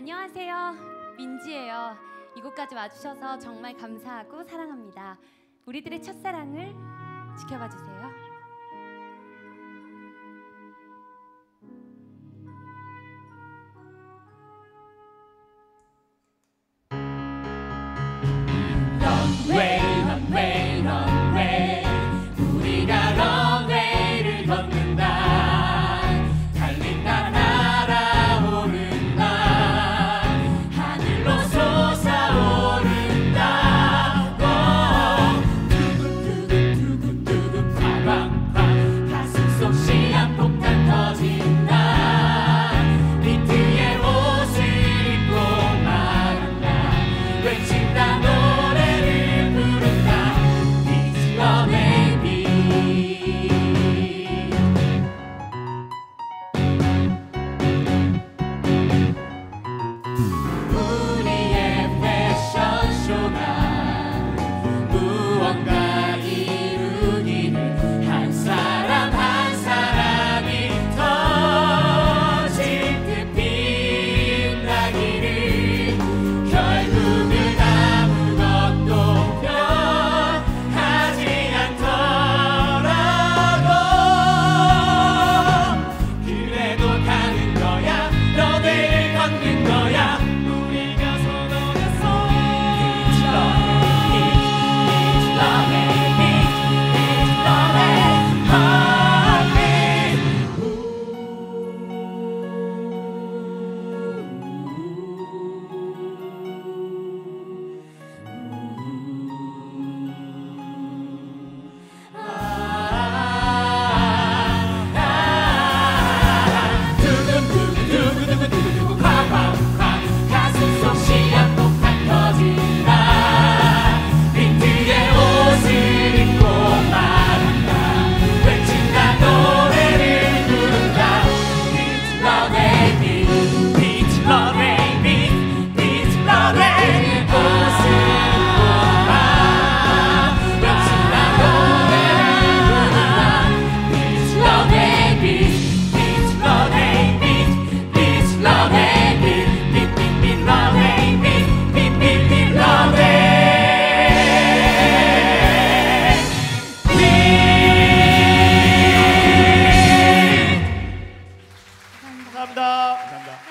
안녕하세요. 민지예요. 이곳까지 와주셔서 정말 감사하고 사랑합니다. 우리들의 첫사랑을 지켜봐 주세요. 넌왜 감사합니다. 감사합니다.